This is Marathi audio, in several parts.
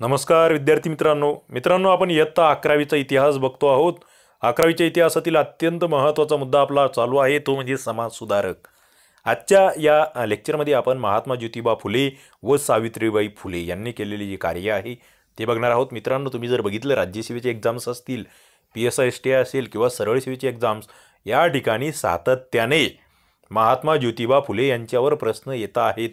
नमस्कार विद्यार्थी मित्रांनो. मित्रांनो आपण इयत्ता अकरावीचा इतिहास बघतो आहोत. अकरावीच्या इतिहासातील अत्यंत महत्त्वाचा मुद्दा आपला चालू आहे तो म्हणजे समाज सुधारक. आजच्या या लेक्चरमध्ये आपण महात्मा ज्योतिबा फुले व सावित्रीबाई फुले यांनी केलेले जे कार्य आहे ते बघणार आहोत. मित्रांनो तुम्ही जर बघितलं राज्यसेवेचे एक्झाम्स असतील P S I S T असेल किंवा सरळ सेवेचे एक्झाम्स या ठिकाणी सातत्याने महात्मा ज्योतिबा फुले यांच्यावर प्रश्न येत आहेत.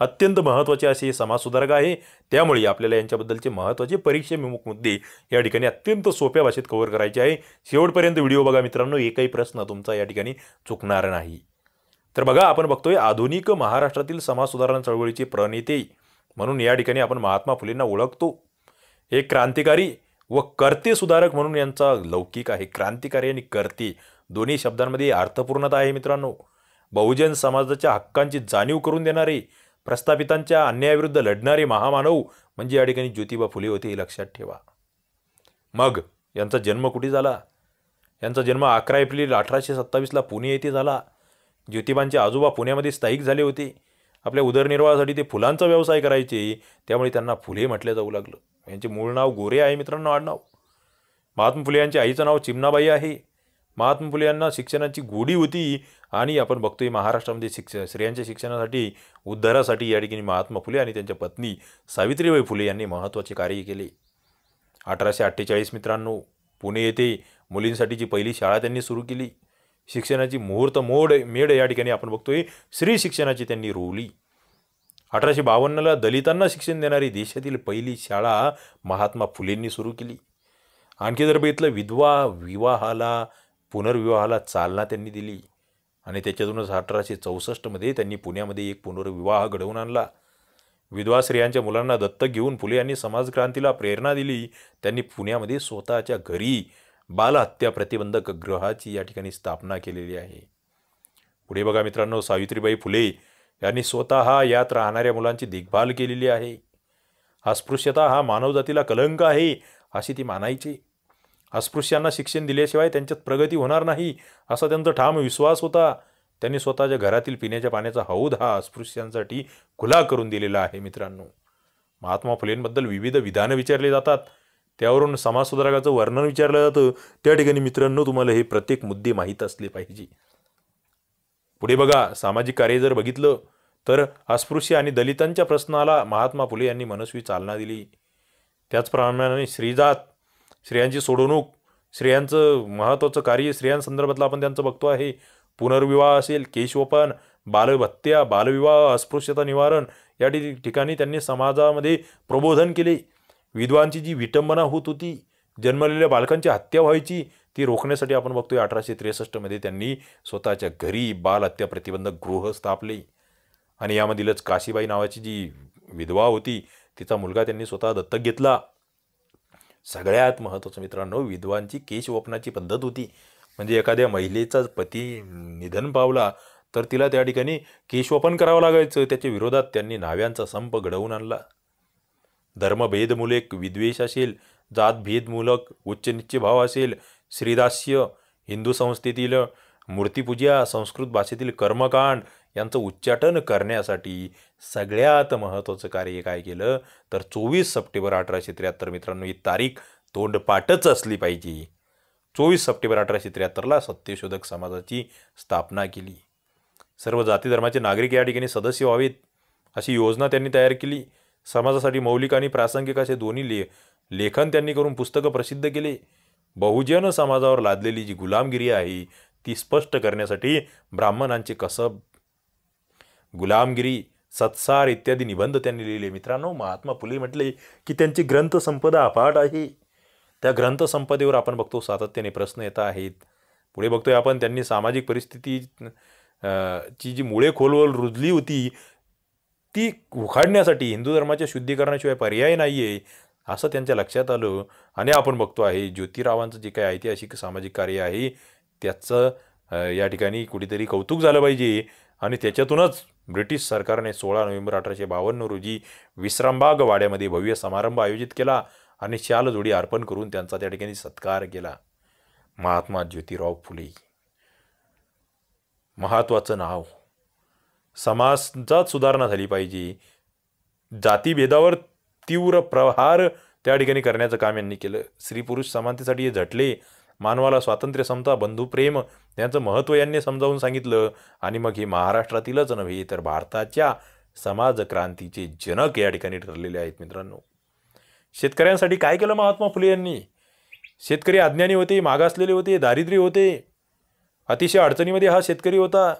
अत्यंत महत्त्वाचे असे समाजसुधारक आहे. त्यामुळे आपल्याला यांच्याबद्दलचे महत्त्वाचे परीक्षेविमुख मुद्दे या ठिकाणी अत्यंत सोप्या भाषेत कव्हर करायचे आहे. शेवटपर्यंत व्हिडिओ बघा मित्रांनो. एकही प्रश्न तुमचा या ठिकाणी चुकणार नाही. तर बघा आपण बघतोय आधुनिक महाराष्ट्रातील समाजसुधारणा चळवळीचे प्रणेते म्हणून या ठिकाणी आपण महात्मा फुलेंना ओळखतो. एक क्रांतिकारी व कर्ते सुधारक म्हणून यांचा लौकिक आहे. क्रांतिकारी आणि कर्ते दोन्ही शब्दांमध्ये अर्थपूर्णता आहे मित्रांनो. बहुजन समाजाच्या हक्कांची जाणीव करून देणारे प्रस्थापितांच्या अन्यायाविरुद्ध लढणारे महामानव म्हणजे या ठिकाणी ज्योतिबा फुले होते हे लक्षात ठेवा. मग यांचा जन्म कुठे झाला? यांचा जन्म अकरा एप्रिल अठराशे सत्तावीसला पुणे येथे झाला. ज्योतिबांचे आजोबा पुण्यामध्ये स्थायिक झाले होते. आपल्या उदरनिर्वाहासाठी ते फुलांचा व्यवसाय करायचे. त्यामुळे त्यांना फुले म्हटलं जाऊ लागलं. यांचे मूळ नाव गोरे आहे मित्रांनो आडनाव. महात्मा फुले यांच्या आईचं नाव चिमणाबाई आहे. महात्मा फुले यांना शिक्षणाची गोडी होती आणि आपण बघतोय महाराष्ट्रामध्ये शिक्ष स्त्रियांच्या शिक्षणासाठी उद्धारासाठी या ठिकाणी महात्मा फुले आणि त्यांच्या पत्नी सावित्रीबाई फुले यांनी महत्त्वाचे कार्य केले. अठराशे अठ्ठेचाळीस मित्रांनो पुणे येथे मुलींसाठीची पहिली शाळा त्यांनी सुरू केली. शिक्षणाची मुहूर्त मोड मेड या ठिकाणी आपण बघतोय स्त्री शिक्षणाची त्यांनी रोवली. अठराशे बावन्नला दलितांना शिक्षण देणारी देशातील पहिली शाळा महात्मा फुलेंनी सुरू केली. आणखी जर बघितलं विधवा विवाहाला पुनर्विवाहाला चालना त्यांनी दिली आणि त्याच्यातूनच अठराशे चौसष्टमध्ये त्यांनी पुण्यामध्ये एक पुनर्विवाह घडवून आणला. विधवा स्त्रियांच्या मुलांना दत्तक घेऊन फुले यांनी समाजक्रांतीला प्रेरणा दिली. त्यांनी पुण्यामध्ये स्वतःच्या घरी बालहत्या प्रतिबंधक गृहाची या ठिकाणी स्थापना केलेली आहे. पुढे बघा मित्रांनो सावित्रीबाई फुले यांनी स्वतः यात राहणाऱ्या मुलांची देखभाल केलेली आहे. अस्पृश्यता हा मानवजातीला कलंक आहे अशी ती मानायची. अस्पृश्यांना शिक्षण दिल्याशिवाय त्यांच्यात प्रगती होणार नाही असा त्यांचा ठाम विश्वास होता. त्यांनी स्वतःच्या घरातील पिण्याच्या पाण्याचा हौद हा अस्पृश्यांसाठी खुला करून दिलेला आहे मित्रांनो. महात्मा फुलेंबद्दल विविध विधानं विचारले जातात. त्यावरून समाजसुधारकाचं वर्णन विचारलं जातं. त्या ठिकाणी मित्रांनो तुम्हाला हे प्रत्येक मुद्दे माहीत असले पाहिजे. पुढे बघा सामाजिक कार्य जर बघितलं तर अस्पृश्य आणि दलितांच्या प्रश्नाला महात्मा फुले यांनी मनस्वी चालना दिली. त्याचप्रमाणे श्रीजात स्त्रियांची सोडवणूक स्त्रियांचं महत्त्वाचं कार्य स्त्रियांसंदर्भातलं आपण त्यांचं बघतो आहे. पुनर्विवाह असेल केशवपन बालभत्या बालविवाह अस्पृश्यता निवारण या ठिकाणी त्यांनी समाजामध्ये प्रबोधन केले. विधवांची जी विटंबना होत होती जन्मलेल्या बालकांची हत्या व्हायची ती रोखण्यासाठी आपण बघतोय अठराशे त्रेसष्टमध्ये त्यांनी स्वतःच्या घरी बालहत्या प्रतिबंधक गृह स्थापले. आणि यामधीलच काशीबाई नावाची जी विधवा होती तिचा मुलगा त्यांनी स्वतः दत्तक घेतला. सगळ्यात महत्त्वाचं मित्रांनो विधवांची केशवपनाची पद्धत होती. म्हणजे एखाद्या महिलेचा पती निधन पावला तर तिला त्या ठिकाणी केशवपन करावं लागायचं. त्याच्या विरोधात त्यांनी नाव्यांचा संप घडवून आणला. धर्मभेदमूलक विद्वेष असेल जातभेदमूलक उच्च भाव असेल श्रीदास्य हिंदू संस्थेतील मूर्तिपूजा संस्कृत भाषेतील कर्मकांड यांचं उच्चाटन करण्यासाठी सगळ्यात महत्त्वाचं कार्य काय केलं? तर चोवीस सप्टेंबर अठराशे त्र्याहत्तर मित्रांनो ही तारीख तोंडपाठच असली पाहिजे. चोवीस सप्टेंबर अठराशे त्र्याहत्तरला सत्यशोधक समाजाची स्थापना केली. सर्व जाती धर्माचे नागरिक या ठिकाणी सदस्य व्हावेत अशी योजना त्यांनी तयार केली. समाजासाठी मौलिक आणि प्रासंगिक असे दोन्ही ले लेखन त्यांनी करून पुस्तकं प्रसिद्ध केले. बहुजन समाजावर लादलेली जी गुलामगिरी आहे ती स्पष्ट करण्यासाठी ब्राह्मणांचे कसब गुलामगिरी सत्सार इत्यादी निबंध त्यांनी लिहिले. मित्रांनो महात्मा फुले म्हटले की त्यांची ग्रंथसंपदा अफाट आहे. त्या ग्रंथसंपदेवर आपण बघतो सातत्याने प्रश्न येत आहेत. पुढे बघतोय आपण त्यांनी सामाजिक परिस्थिती ची जी मुळे खोलवर रुजली होती ती उखाडण्यासाठी हिंदू धर्माच्या शुद्धीकरणाशिवाय पर्याय नाही आहे असं त्यांच्या लक्षात आलं. आणि आपण बघतो आहे ज्योतिरावांचं जे काही ऐतिहासिक सामाजिक कार्य आहे त्याचं या ठिकाणी कुठेतरी कौतुक झालं पाहिजे. आणि त्याच्यातूनच ब्रिटिश सरकारने सोळा नोव्हेंबर अठराशे बावन्न रोजी विश्रामबाग वाड्यामध्ये भव्य समारंभ आयोजित केला आणि शाल जोडी अर्पण करून त्यांचा त्या ठिकाणी सत्कार केला. महात्मा ज्योतिराव फुले. महत्त्वाचं नाव. समाजात सुधारणा झाली पाहिजे. जातीभेदावर तीव्र प्रहार त्या ठिकाणी करण्याचं काम यांनी केलं. स्त्री पुरुष समानतेसाठी हे झटले. मानवाला स्वातंत्र्य समता बंधुप्रेम यांचं महत्त्व यांनी समजावून सांगितलं. आणि मग हे महाराष्ट्रातीलच नव्हे तर भारताच्या समाज क्रांतीचे जनक या ठिकाणी ठरलेले आहेत मित्रांनो. शेतकऱ्यांसाठी काय केलं महात्मा फुले यांनी? शेतकरी अज्ञानी होते मागासलेले होते दारिद्र्य होते. अतिशय अडचणीमध्ये हा शेतकरी होता.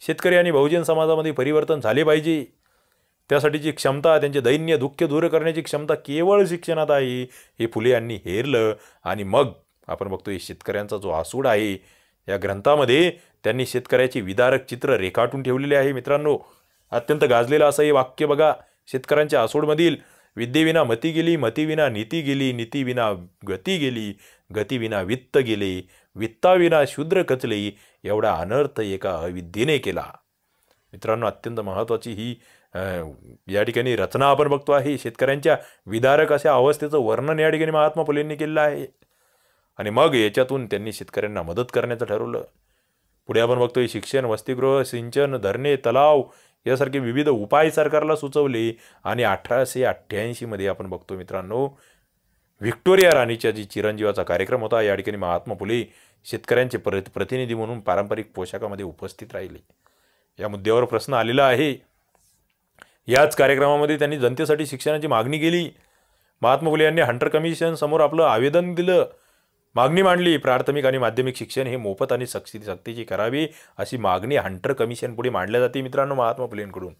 शेतकरी आणि बहुजन समाजामध्ये परिवर्तन झाले पाहिजे. त्यासाठीची क्षमता त्यांचे दैन्य दुःख दूर करण्याची क्षमता केवळ शिक्षणात आहे हे फुले यांनी हेरलं. आणि मग आपण बघतोय शेतकऱ्यांचा जो आसूड आहे या ग्रंथामध्ये त्यांनी शेतकऱ्याचे विदारक चित्र रेखाटून ठेवलेले आहे मित्रांनो. अत्यंत गाजलेलं असं हे वाक्य बघा. शेतकऱ्यांच्या आसूडमधील विद्येविना मती गेली मतीविना नीती गेली नीतीविना गती गेली गतीविना वित्त गेले वित्ताविना शूद्र कचले एवढा अनर्थ एका अविद्येने केला. मित्रांनो अत्यंत महत्त्वाची ही या ठिकाणी रचना आपण बघतो आहे. शेतकऱ्यांच्या विदारक अशा अवस्थेचं वर्णन या ठिकाणी महात्मा फुलेंनी केलेलं आहे. आणि मग याच्यातून त्यांनी शेतकऱ्यांना मदत करण्याचं ठरवलं. पुढे आपण बघतोय शिक्षण वसतिगृह सिंचन धरणे तलाव यासारखे विविध उपाय सरकारला सुचवले आणि अठराशे अठ्ठ्याऐंशीमध्ये आपण बघतो मित्रांनो व्हिक्टोरिया राणीच्या जी चिरंजीवाचा कार्यक्रम होता या ठिकाणी महात्मा फुले शेतकऱ्यांचे प्र प्रतिनिधी म्हणून पारंपरिक पोशाखामध्ये उपस्थित राहिले. या मुद्द्यावर प्रश्न आलेला आहे. याच कार्यक्रमामध्ये त्यांनी जनतेसाठी शिक्षणाची मागणी केली. महात्मा फुले यांनी हंटर कमिशन समोर आपलं आवेदन दिलं. मागणी मांडली. प्राथमिक आणि माध्यमिक शिक्षण हे मोफत आणि सक्ती सक्तीची करावी अशी मागणी हंटर कमिशन पुढे मांडल्या जाते मित्रांनो महात्मा फुलेंकडून.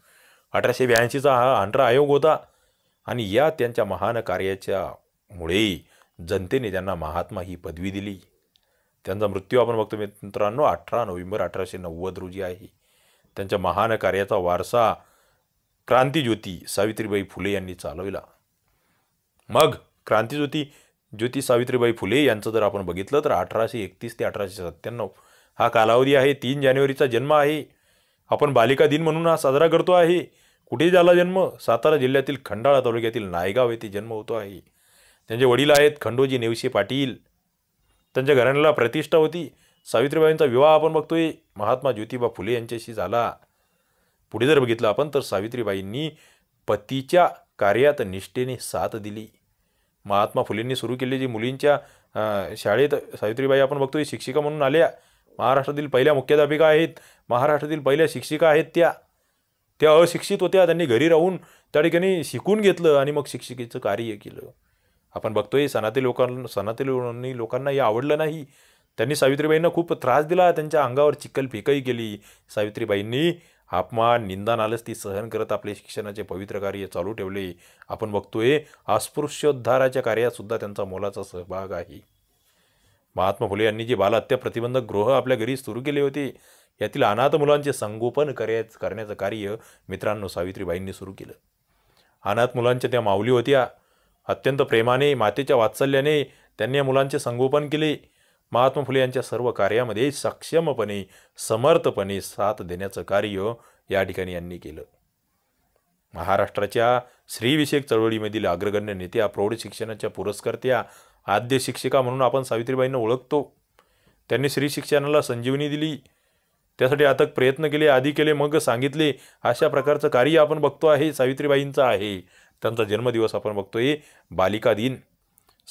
अठराशे ब्याऐंशीचा हा हंटर आयोग होता आणि या त्यांच्या महान कार्याच्या मुळे जनतेने त्यांना महात्मा ही पदवी दिली. त्यांचा मृत्यू आपण बघतो मित्रांनो अठरा नोव्हेंबर अठराशे नव्वद रोजी आहे. त्यांच्या महान कार्याचा वारसा क्रांतीज्योती सावित्रीबाई फुले यांनी चालविला. मग क्रांतीज्योती ज्योती सावित्रीबाई फुले यांचं जर आपण बघितलं तर अठराशे एकतीस ते अठराशे सत्त्याण्णव हा कालावधी आहे. तीन जानेवारीचा जन्म आहे. आपण बालिका दिन म्हणून हा साजरा करतो आहे. कुठे झाला जन्म? सातारा जिल्ह्यातील खंडाळा तालुक्यातील नायगाव येथे जन्म होतो आहे. त्यांचे वडील आहेत खंडोजी नेवसे पाटील. त्यांच्या घराण्याला प्रतिष्ठा होती. सावित्रीबाईंचा विवाह आपण बघतोय. महात्मा ज्योतिबा फुले यांच्याशी झाला. पुढे जर बघितलं आपण तर सावित्रीबाईंनी पतीच्या कार्यात निष्ठेने साथ दिली. महात्मा फुलेंनी सुरू केली जी मुलींच्या शाळेत सावित्रीबाई आपण बघतोय शिक्षिका म्हणून आल्या. महाराष्ट्रातील पहिल्या मुख्याध्यापिका आहेत. महाराष्ट्रातील पहिल्या शिक्षिका आहेत त्या. त्या अशिक्षित होत्या. त्यांनी घरी राहून त्या ठिकाणी शिकून घेतलं आणि मग शिक्षिकेचं कार्य केलं. आपण बघतोय सणातील लोकांना सनातील लोकांना हे आवडलं नाही. त्यांनी सावित्रीबाईंना खूप त्रास दिला. त्यांच्या अंगावर चिखल फेकही केली. सावित्रीबाईंनी अपमान निंदा नालच ती सहन करत आपले शिक्षणाचे पवित्र कार्य चालू ठेवले. आपण बघतोय अस्पृश्योद्धाराच्या कार्यात सुद्धा त्यांचा मोलाचा सहभाग आहे. महात्मा फुले यांनी जे बालहत्या प्रतिबंधक गृह आपल्या घरी सुरू केले होते यातील अनाथ मुलांचे संगोपन करायच करण्याचं कार्य मित्रांनो सावित्रीबाईंनी सुरू केलं. अनाथ मुलांच्या त्या माऊली होत्या. अत्यंत प्रेमाने मातेच्या वात्सल्याने त्यांनी या मुलांचे संगोपन केले. महात्मा फुले यांच्या सर्व कार्यामध्ये सक्षमपणे समर्थपणे साथ देण्याचं कार्य या ठिकाणी यांनी केलं. महाराष्ट्राच्या स्त्रीविषयक चळवळीमधील अग्रगण्य नेत्या प्रौढ शिक्षणाच्या पुरस्कर्त्या आद्य शिक्षिका म्हणून आपण सावित्रीबाईंना ओळखतो. त्यांनी स्त्री शिक्षणाला संजीवनी दिली. त्यासाठी अथक प्रयत्न केले आधी केले मग सांगितले. अशा प्रकारचं कार्य आपण बघतो आहे सावित्रीबाईंचं आहे. त्यांचा जन्मदिवस आपण बघतोय बालिका दिन.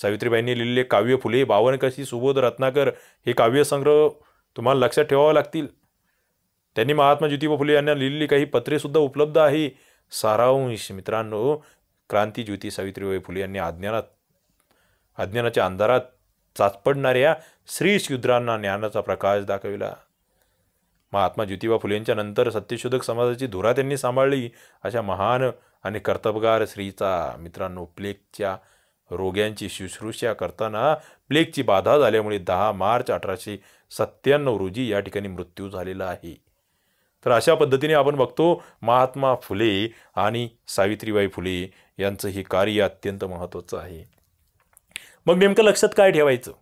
सावित्रीबाईंनी लिहिलेले काव्य फुले बावनकशी सुबोध रत्नाकर हे काव्यसंग्रह तुम्हाला लक्षात ठेवावं लागतील. त्यांनी महात्मा ज्योतिबा फुले यांना लिहिलेली काही पत्रेसुद्धा उपलब्ध आहे. सारांश मित्रांनो क्रांती ज्योती सावित्रीबाई फुले यांनी अज्ञानात अज्ञानाच्या अंधारात चाचपडणाऱ्या श्री शूद्रांना ज्ञानाचा प्रकाश दाखविला. महात्मा ज्योतिबा फुलेंच्या नंतर सत्यशोधक समाजाची धुरा त्यांनी सांभाळली. अशा महान आणि कर्तबगार श्रीचा मित्रांनो प्लेगच्या रोग्यांची शुश्रूषा करताना प्लेगची बाधा झाल्यामुळे दहा मार्च अठराशे सत्त्याण्णव रोजी या ठिकाणी मृत्यू झालेला आहे. तर अशा पद्धतीने आपण बघतो महात्मा फुले आणि सावित्रीबाई फुले यांचं हे कार्य अत्यंत महत्त्वाचं आहे. मग नेमकं लक्षात काय ठेवायचं?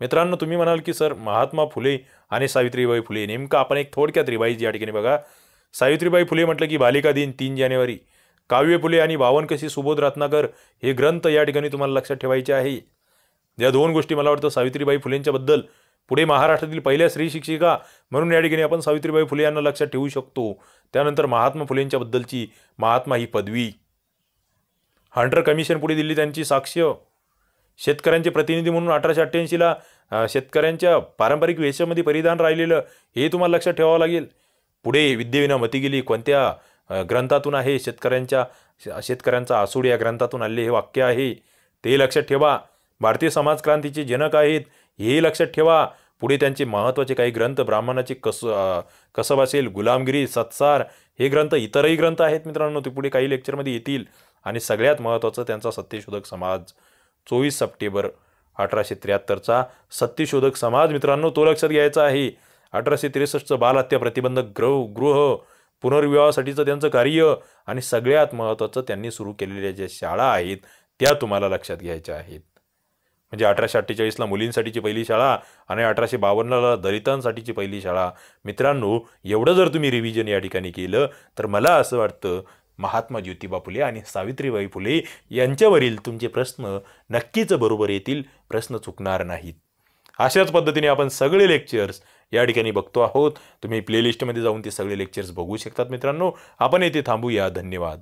मित्रांनो तुम्ही म्हणाल की सर महात्मा फुले आणि सावित्रीबाई फुले नेमकं आपण एक थोडक्यात रिवाईज या ठिकाणी बघा. सावित्रीबाई फुले म्हटलं की बालिका दिन तीन जानेवारी. काव्य फुले आणि भावनकशी सुबोध रत्नाकर हे ग्रंथ या ठिकाणी तुम्हाला लक्षात ठेवायचे आहे. या दोन गोष्टी मला वाटतं सावित्रीबाई फुलेंच्याबद्दल पुढे महाराष्ट्रातील पहिल्या स्त्री शिक्षिका म्हणून या ठिकाणी आपण सावित्रीबाई फुले यांना लक्षात ठेवू शकतो. त्यानंतर महात्मा फुलेंच्याबद्दलची महात्मा ही पदवी. हंटर कमिशन पुढे दिली त्यांची साक्ष शेतकऱ्यांचे प्रतिनिधी म्हणून अठराशे अठ्ठ्याऐंशीला शेतकऱ्यांच्या पारंपरिक वेशामध्ये परिधान राहिलेलं हे तुम्हाला लक्षात ठेवावं लागेल. पुढे विद्येविना मती गेली कोणत्या ग्रंथातून आहे शेतकऱ्यांच्या शेतकऱ्यांचा आसूड या ग्रंथातून आले हे वाक्य आहे. ते लक्षात ठेवा. भारतीय समाजक्रांतीचे जनक आहेत. हे लक्षात ठेवा. पुढे त्यांचे महत्त्वाचे काही ग्रंथ ब्राह्मणाचे कस कसब असेल गुलामगिरी सत्सार हे ग्रंथ इतरही ग्रंथ आहेत मित्रांनो ते पुढे काही लेक्चरमध्ये येतील. आणि सगळ्यात महत्त्वाचं त्यांचा सत्यशोधक समाज. चोवीस सप्टेंबर अठराशे त्र्याहत्तरचा सत्यशोधक समाज मित्रांनो तो लक्षात घ्यायचा आहे. अठराशे त्रेसष्टचं बालहत्या प्रतिबंधक ग्रह गृह पुनर्विवाहासाठीचं त्यांचं कार्य आणि सगळ्यात महत्त्वाचं त्यांनी सुरू केलेल्या ज्या शाळा आहेत त्या तुम्हाला लक्षात घ्यायच्या आहेत. म्हणजे अठराशे अठ्ठेचाळीसला मुलींसाठीची पहिली शाळा आणि अठराशे बावन्नला दलितांसाठीची पहिली शाळा. मित्रांनो एवढं जर तुम्ही रिव्हिजन या ठिकाणी केलं तर मला असं वाटतं महात्मा ज्योतिबा फुले आणि सावित्रीबाई फुले यांच्यावरील तुमचे प्रश्न नक्कीच बरोबर येतील प्रश्न चुकणार नाहीत. अशाच पद्धतीने आपण सगळे लेक्चर्स या ठिकाणी बघतो आहोत. तुम्ही प्लेलिस्टमध्ये जाऊन ते सगळे लेक्चर्स बघू शकतात मित्रांनो. आपण येथे थांबूया. धन्यवाद.